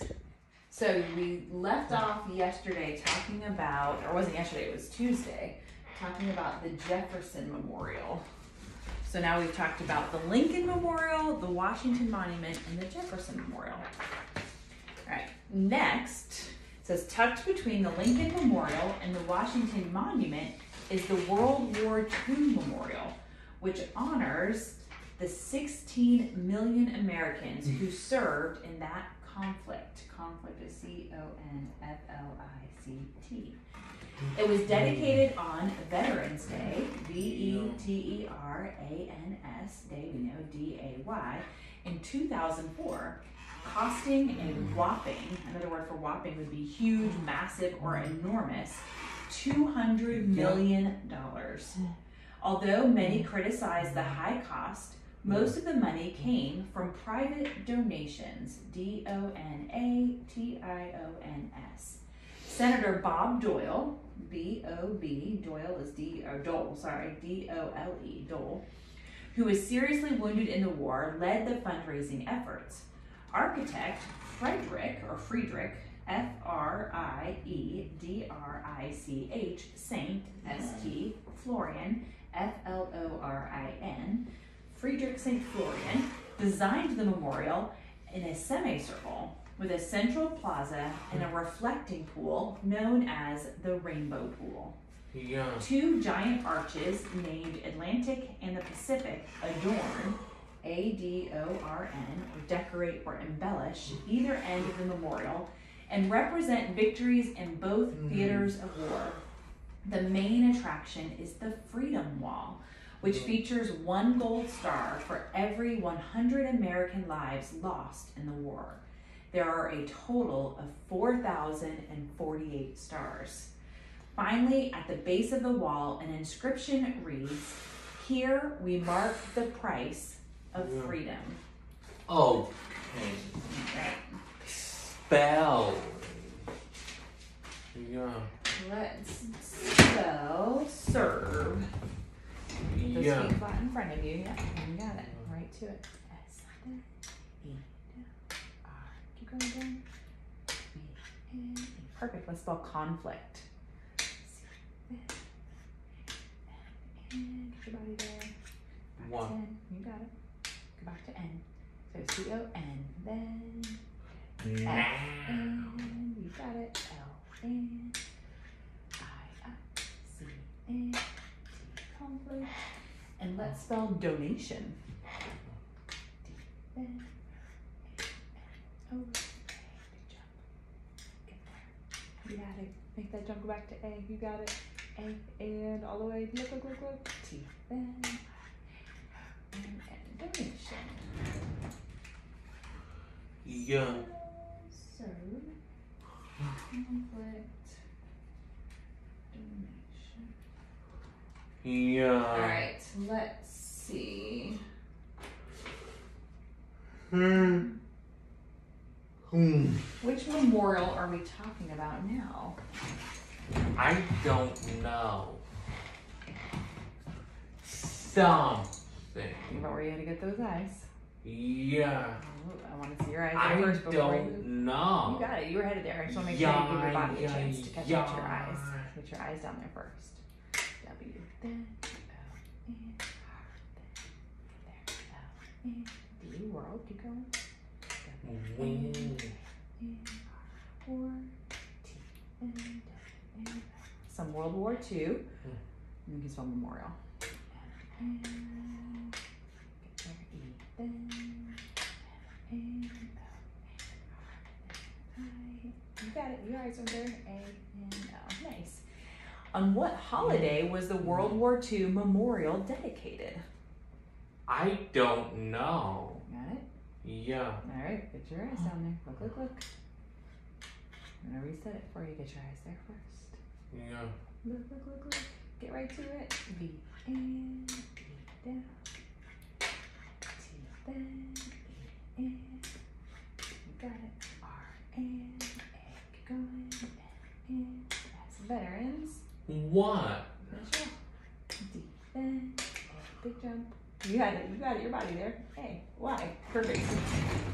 right. So we left off yesterday talking about, or wasn't yesterday, it was Tuesday, talking about the Jefferson Memorial. So now we've talked about the Lincoln Memorial, the Washington Monument, and the Jefferson Memorial. All right, next, says tucked between the Lincoln Memorial and the Washington Monument is the World War II Memorial, which honors the 16 million Americans who served in that conflict. Conflict is C O N F L I C T. It was dedicated on Veterans Day, V E T E R A N S, Day we know D A Y, in 2004, costing a whopping, another word for whopping would be huge, massive, or enormous, $200 million. Although many criticized the high cost, most of the money came from private donations. D O N A T I O N S. Senator Bob Doyle, B O B, Doyle is D Dole, sorry, D O L E, Dole, who was seriously wounded in the war, led the fundraising efforts. Architect Frederick or Friedrich F R I E D R I C H Saint S T Florian F L O R I N Friedrich St. Florian designed the memorial in a semicircle with a central plaza and a reflecting pool known as the Rainbow Pool. Yeah. Two giant arches named Atlantic and the Pacific adorn, A D O R N, or decorate or embellish mm-hmm. either end of the memorial and represent victories in both mm-hmm. theaters of war. The main attraction is the Freedom Wall, which features one gold star for every 100 American lives lost in the war. There are a total of 4,048 stars. Finally, at the base of the wall, an inscription reads, Here we mark the price of freedom. Okay. Right. Spell. Yeah. Let's spell serve. Put those Yeah. feet flat in front of you. Yeah, you got it. Right to it. S down, E down, R. Keep going down. B N. Perfect. Let's spell conflict. C N N. Get your body there. Back One. to N. You got it. Go back to N. So C O N. Then F Nah. N. You got it. L N. I I C N. T conflict. And let's spell donation. D N A N O. Big jump. Get there. You got it. Make that jump go back to A. You got it. A and all the way. Look, look, look, look. T N I N and donation. Yeah. Serve. Conflict. Donation. Yeah. Alright, let's see. Hmm. Hmm. Which memorial are we talking about now? I don't know. Something. But where you had to get those eyes. Yeah. Ooh, I want to see your eyes I there first before you. don't know. You got it. You were headed there. I just want to make sure you give your body a chance to catch yeah, up to your eyes. Get your eyes down there first. W. Then O N R. Then there. L N D. World. Keep going. W. N R. T N W N. Some World War II. You spell memorial. M N. Get there. E. Then. N O N I. You got it. Your eyes are there. A N O. Nice. On what holiday was the mm-hmm. World War II memorial dedicated? I don't know. Got it? Yeah. All right. Get your eyes down there. Look, look, look. I'm gonna reset it for you. Get your eyes there first. Yeah. Look, look, look, look. Get right to it. V N E down. T then E N. You got it. R N A. Keep going. N N. That's veterans. What? That's right. D then A. Big jump. You got it. You got it. Your body there. Hey, why? Perfect.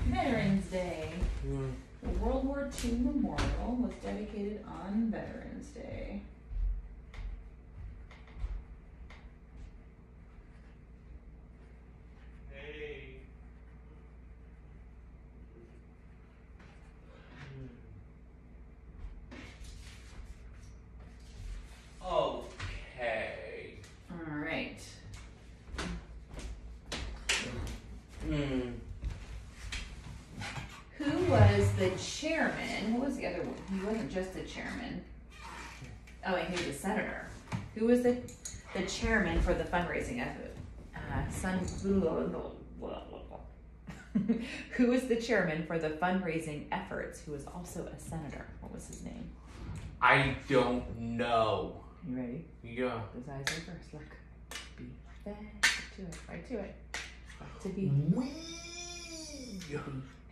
Veterans Day. Hmm. The World War II Memorial was dedicated on Veterans Day. Hey. Okay. Alright. Hmm. Who was the chairman? What was the other one? He wasn't just the chairman. Oh, and he was a senator. Who was the the chairman for the fundraising effort? Uh, Sun. Who was the chairman for the fundraising efforts? Who was also a senator? What was his name? I don't know. You ready? Yeah. Those eyes are first. Look. Be back to it. Right to it. Back to be. Wee.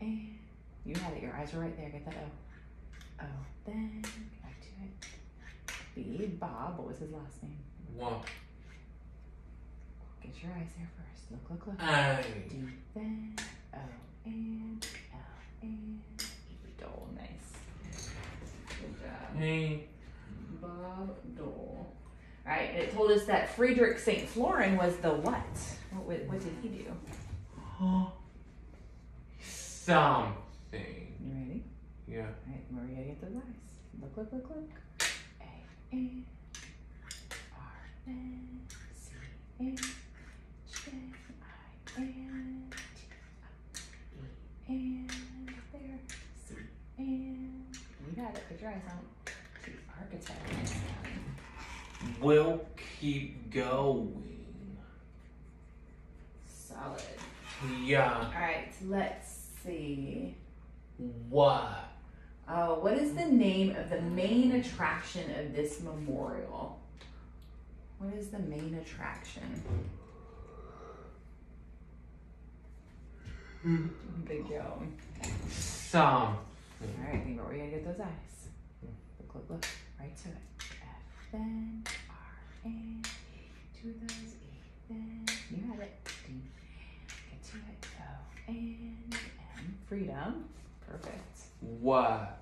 And you had it. Your eyes were right there. Get that O. O. Then back to it. B. Bob. What was his last name? One. Get your eyes there first. Look, look, look. I. D. Then O. And L. And E. Dole. Nice. Good job. Hey. Bob Dole. All right. And it told us that Friedrich St. Florin was the what? What, what did he do? Something. You ready? Yeah. All right, gonna get those eyes? Look, look, look, look. A N R N C H J I N T E N there C N. You got it. Put your eyes on it. Chief architect. We'll keep going. Solid. Yeah. All right, let's see. What? Oh, uh, what is the name of the main attraction of this memorial? What is the main attraction? Hmm. Big Joe. Something. All right, think we're gotta get those eyes. Look, look, look. Right to it. F N R N to those E then you had it. D get to it. O N M freedom. Perfect. What?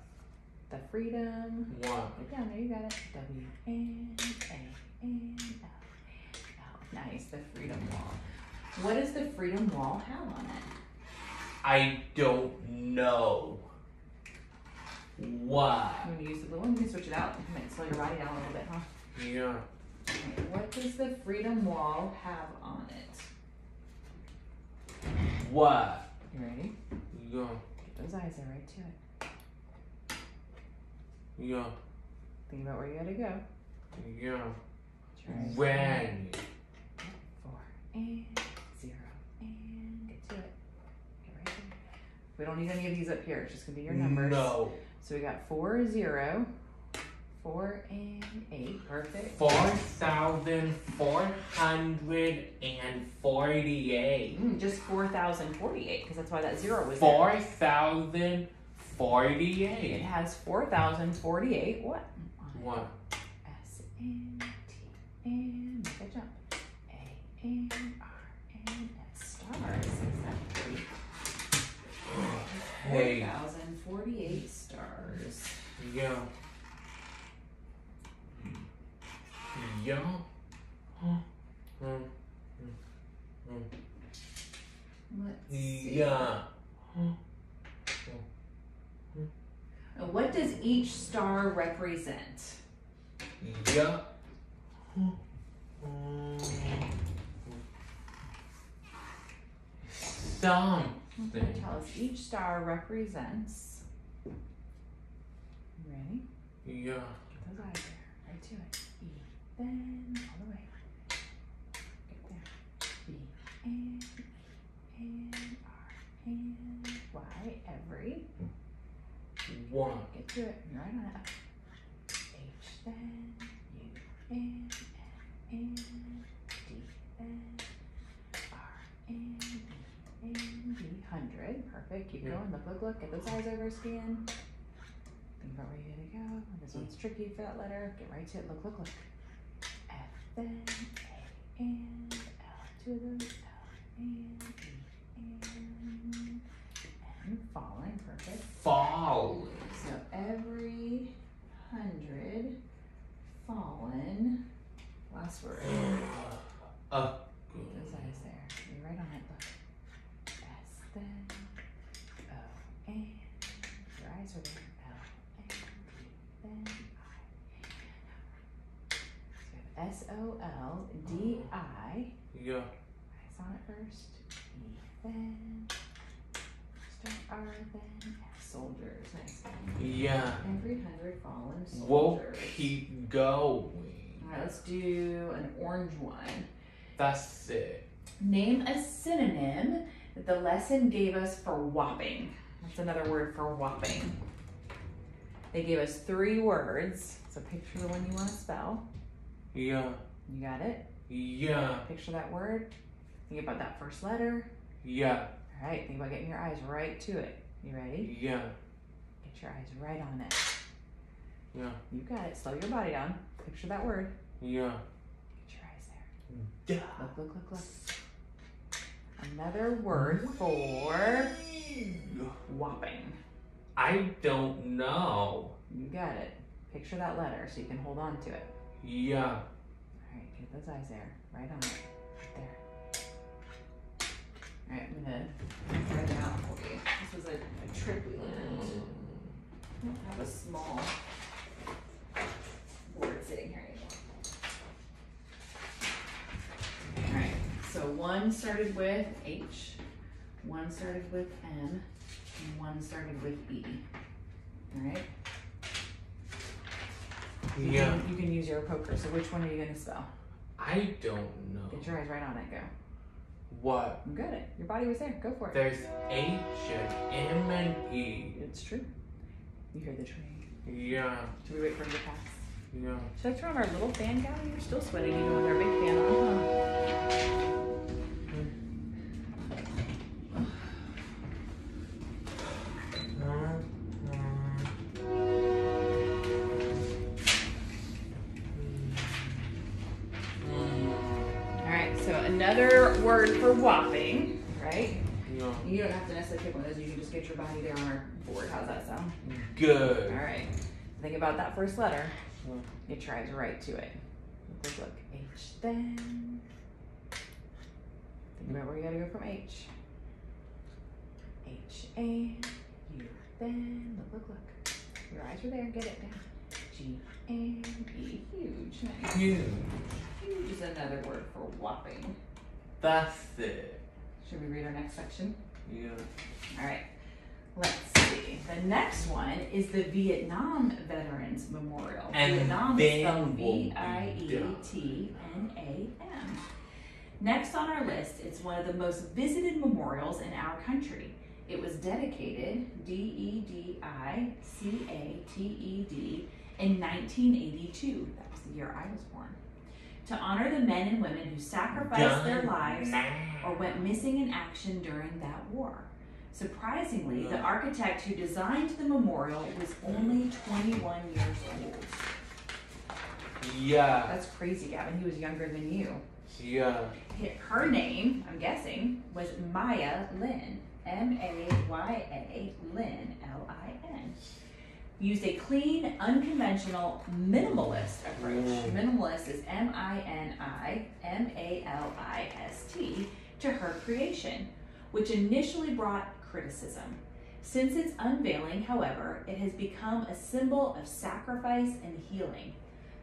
The freedom. What? Down there, you got it. W N A N L. L. Nice, the freedom wall. What does the freedom wall have on it? I don't know. What? I'm gonna use the blue one. You can switch it out. You might slow your body down a little bit, huh? Yeah. Okay, What does the freedom wall have on it? What? You ready? Yeah. Get those eyes there, right to it. Yeah. Think about where you gotta go. Yeah. Your When? Four and zero and get to it. Get right there. We don't need any of these up here. It's just gonna be your numbers. No. So we got four zero, four and eight. Perfect. Four thousand four hundred and forty-eight. Mm, just four thousand forty-eight because that's why that zero was there. Four thousand It has four thousand forty-eight. What? What? S N T N. Make a jump. A A N R N S stars. Exactly. Hey. Four thousand forty-eight stars. Yeah. Yeah. Hmm. Let's see. Yeah. Uh, What does each star represent? Yeah. Something. Tell us each star represents. You ready? Yeah. Get those eyes there. Right to it. E. Then all the way. Get there. B. E. N. R. N. Y. Every. One. To it. You're right on it. H. Then. U. N. N. N. D. Then. R. N. E. N. D. Hundred. Perfect. Keep Yeah. going. Look, look, look. Get those eyes over scan. Think about where you gotta go. This one's tricky for that letter. Get right to it. Look, look, look. F then A and L to those L and E and and falling. Perfect. Fall. hundred fallen. Last word. Uh, Those eyes there. You're right on it. Look. S then O. Your eyes are there. L then I. So we have S O L D I. yeah, Eyes on it first. E then. Start R then. Soldiers. Nice. yeah. Every hundred fallen soldiers. We'll keep going. Alright, let's do an orange one. That's it. Name a synonym that the lesson gave us for whopping. That's another word for whopping. They gave us three words. So picture the one you want to spell. Yeah, You got it? yeah, Picture that word. Think about that first letter. yeah, All right, think about getting your eyes right to it. You ready? yeah, Get your eyes right on it. yeah, You got it. Slow your body down. Picture that word. Yeah. Get your eyes there. Duh. Look, look, look, look. Another word for whopping. I don't know. You got it. Picture that letter so you can hold on to it. Yeah, All right, get those eyes there, right on it, right there. All right, I'm gonna write it out for you. This was a, a trick we learned. I have a small board sitting here anymore. All right, so one started with H, one started with M, and one started with E. All right. You yeah. can, you can use your poker. So which one are you gonna spell? I don't know. Get your eyes right on it. Go. What? You got it. Your body was there. Go for it. There's H and M and E. It's true. You heard the train. Yeah, Should we wait for him to pass? yeah. Should I turn on our little fan down? You're still sweating even with our big fan on. Huh? Whopping, right? Yeah. You don't have to necessarily pick one of those. You can just get your body there on our board. How's that sound? Good. All right. Think about that first letter. It tries right to it. Look, look, look. H then. Think about where you gotta go from H. H and U then. Look, look, look. Your eyes are there. Get it down. G and E. Huge. Nice. Huge. Huge is another word for whopping. That's it. Should we read our next section? Yeah. All right. Let's see. The next one is the Vietnam Veterans Memorial. And Vietnam is spelled V I E T N A M. Next on our list, it's one of the most visited memorials in our country. It was dedicated D E D I C A T E D in 1982. That was the year I was born. To honor the men and women who sacrificed their lives or went missing in action during that war. Surprisingly, the architect who designed the memorial was only 21 years old. Yeah. That's crazy, Gavin. He was younger than you. Yeah. Her name, I'm guessing, was Maya Lin. M A Y A Lin, L I N. Used a clean, unconventional, minimalist approach. Ooh. Minimalist is M I N I M A L I S T to her creation, which initially brought criticism. Since its unveiling, however, it has become a symbol of sacrifice and healing.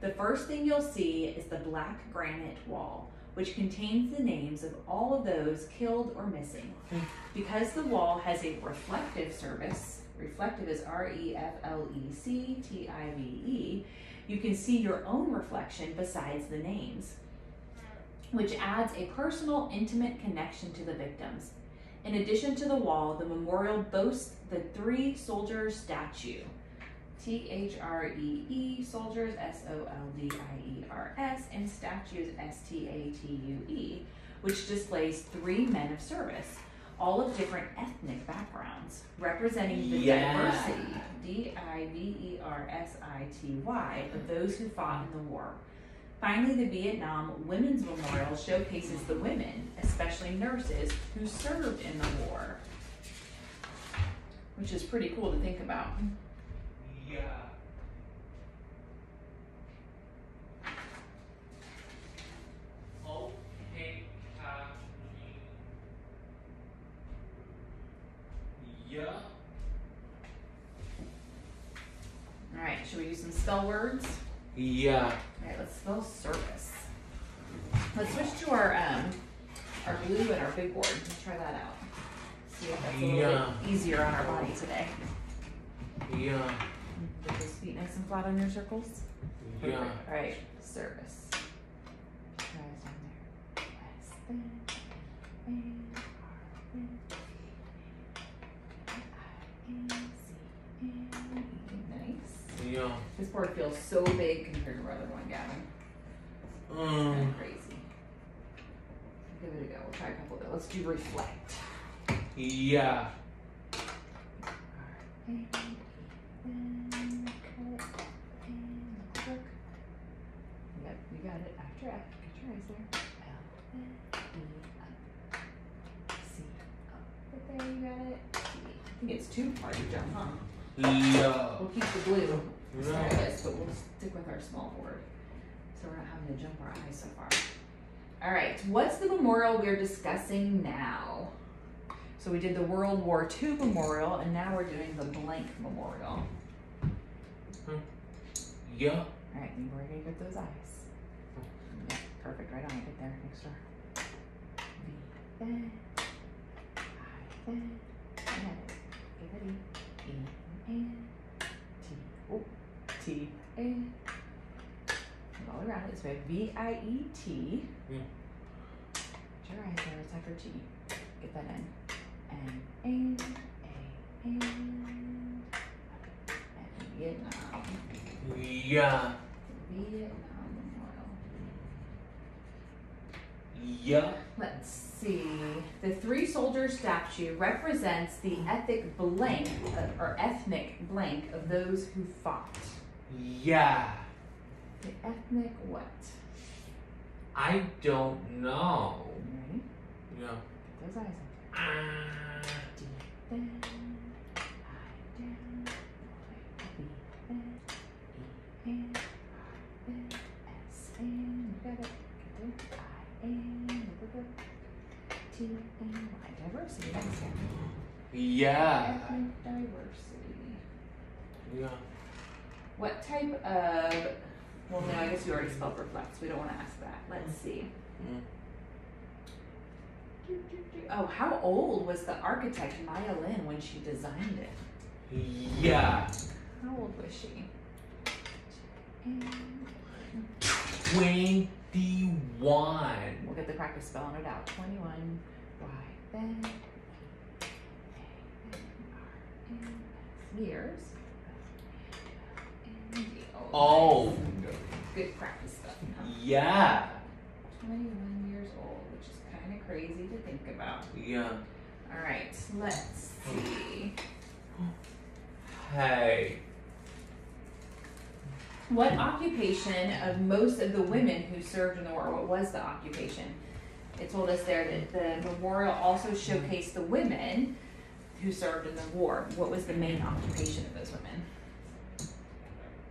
The first thing you'll see is the black granite wall, which contains the names of all of those killed or missing. Because the wall has a reflective service, reflective is R E F L E C T I V E, you can see your own reflection besides the names, which adds a personal, intimate connection to the victims. In addition to the wall, the memorial boasts the three soldiers statue. T H R E E, soldiers, S O L D I E R S, and statues, S T A T U E, which displays three men of service, all of different ethnic backgrounds, representing the Yeah. diversity, D I V E R S I T Y, of those who fought in the war. Finally, the Vietnam Women's Memorial showcases the women, especially nurses, who served in the war, which is pretty cool to think about. Yeah. Yeah. All right, should we do some spell words? Yeah. All right, let's spell service. Let's switch to our um our blue and our big board. Let's try that out. See if that's a little Yeah. bit easier on our body today. Yeah. Get those feet nice and flat on your circles. Yeah. All right, service. Down there. This board feels so big compared to our other one, Gavin. Kind Um. of crazy. Give it a go. We'll try a couple of it. Let's do reflect. Yeah. Yep, you got it. After F, get your eyes there. L, E, up. C, up. Right there, you got it. I think it's two part of jump, huh? Yeah. We'll keep the blue Yeah. regardless, but we'll stick with our small board. So we're not having to jump our eyes so far. All right, what's the memorial we're discussing now? So we did the World War II memorial, and now we're doing the blank memorial. Hmm. Yeah. All right, and we're gonna get those eyes. Yeah, perfect, right on right there, next door. V, N, I, N, I got it. Get ready. E, N, T, oh, T, N. And all around it, so we V, I, E, T. Mm. Yeah. Put your eyes there, it's after T. Get that in. N, N, A, N, and Vietnam. Yeah. Vietnam Memorial. Yeah. Let's see. The three soldier statue represents the ethnic blank or ethnic blank of those who fought. Yeah. The ethnic what? I don't know. Ready? Yeah. Get those eyes Ah. up. D down, I down, B N, E N, R N, S N. You got it. Get there. I N. Look, look, look. T N Y. Diversity. That's it. Yeah. Ethnic diversity. Yeah. What type of, well, no, I guess you already spelled reflect, so we don't want to ask that. Let's see. Oh, how old was the architect Maya Lin when she designed it? Yeah. How old was she? Twenty-one. We'll get the practice spelling it out. 21. Y. Then. Years. Oh. Good practice stuff. Yeah. 21 years old, which is kind of crazy to think about. Yeah. All right, let's see. Hey. What occupation of most of the women who served in the war? What was the occupation? It told us there that the memorial also showcased the women who served in the war. What was the main occupation of those women?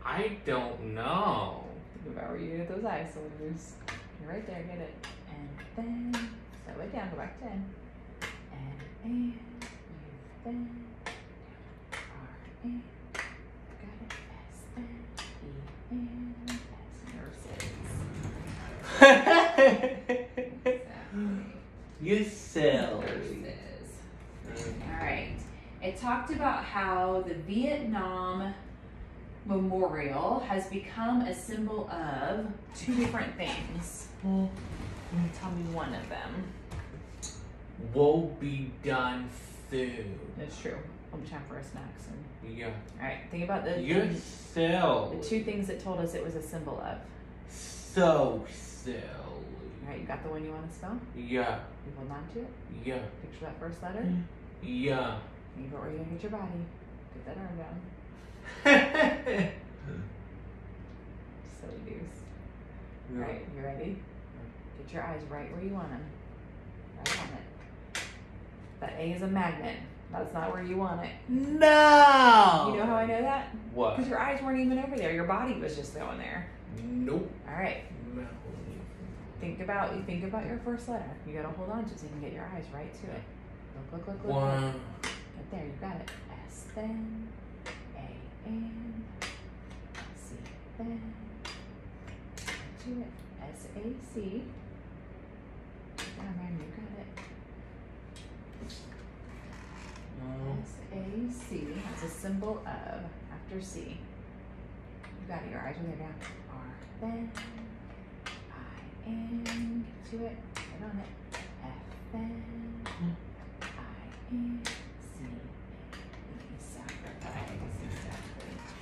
I don't know. Think about where you get those eyes soldiers. You're right there, get it. And then slow it down, go back to N. And and you then R A got it S N E N S nurses. Exactly. you silly. Nurses. Alright. It talked about how the Vietnam Memorial has become a symbol of two different things. Tell me one of them. Will be done soon. That's true. I'll be time for a snack soon. Yeah. Alright, think about the, You're the two things it told us it was a symbol of. So silly. Alright, you got the one you want to spell? Yeah. You hold on to it. Yeah. Picture that first letter. Yeah. You go where you're gonna get your body. Put that arm down. Silly goose. Alright, you ready? Get your eyes right where you want them. Right on it. That A is a magnet. That's not where you want it. No. You know how I know that? What? Because your eyes weren't even over there. Your body was just going there. Nope. Alright, think about you think about your first letter. You gotta hold on to it so you can get your eyes right to it. Look, look, look, look. look. One. Right there, you got it. S then, and, C then, to it. S A C. Yeah, man, you got it. No. S A C. That's a symbol of after C. You got it. Your eyes are there now. R then, I N. Get to it. Right on it. F then, I N. C. E. Sacrifice. Exactly. It's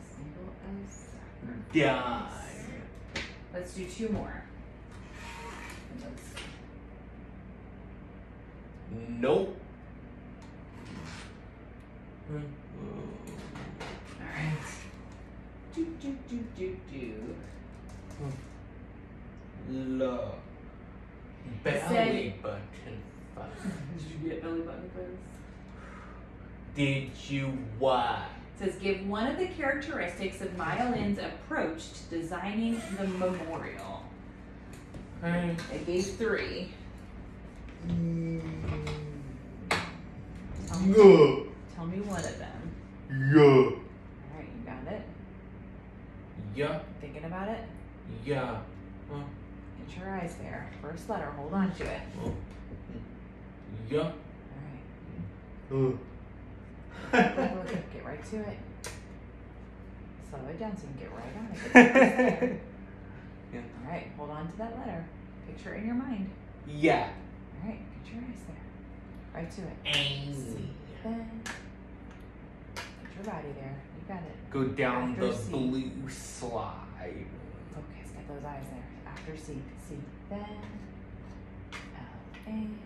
a symbol of sacrifice. Die. Let's do two more. Let's- Nope. All right. Do do do do do. Love. Belly Say- button fun. Did you get belly button quiz? Did you what? It says give one of the characteristics of Maya-Lin's approach to designing the memorial. Okay. I gave three. Tell me, Yeah. tell me one of them. Yeah. All right, you got it. Yeah. Thinking about it. Yeah. Huh? Get your eyes there. First letter. Hold on to it. Yeah. All right. Uh. Get right to it. Slow it down so you can get right on it. Get right there. Yeah. All right, hold on to that letter. Picture it in your mind. Yeah. All right, get your eyes there. Right to it. Then get your body there. You got it. Go down After the C. blue slide. Focus. Get those eyes there. After C, C. Then L and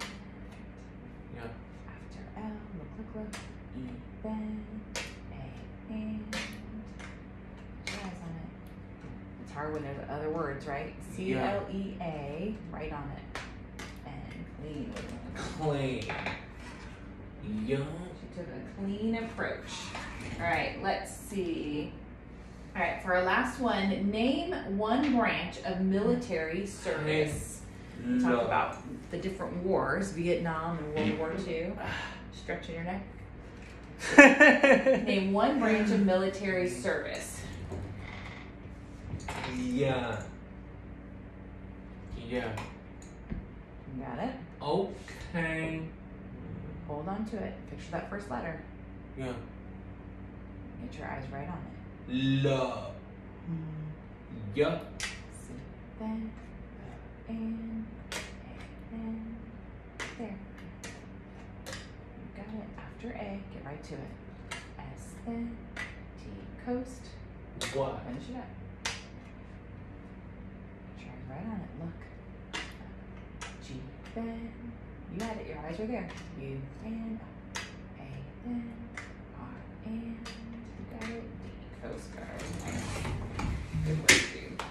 Yeah. after L. Look, look, look. E. Then A and. Get your eyes on it. When there's other words, right? C L E A, Yeah. L A. Right on it. And clean. Clean. Yeah. She took a clean approach. All right, let's see. All right, for our last one, name one branch of military service. Love. about the different wars, Vietnam and World War II. Stretching your neck. Name one branch of military service. Yeah. Yeah. You got it? Okay. Hold on to it. Picture that first letter. Yeah. Get your eyes right on it. Love. Yeah. C, then, O, and, A, there. You got it. After A, get right to it. S, then, T, coast. What? Finish it up. Get your eyes right on it. Look. G, then. You had it. Your eyes are there. U, and, A, then, R, and. You got it. Coast guard. Good work, dude.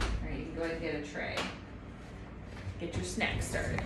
Alright, you can go ahead and get a tray. Get your snack started.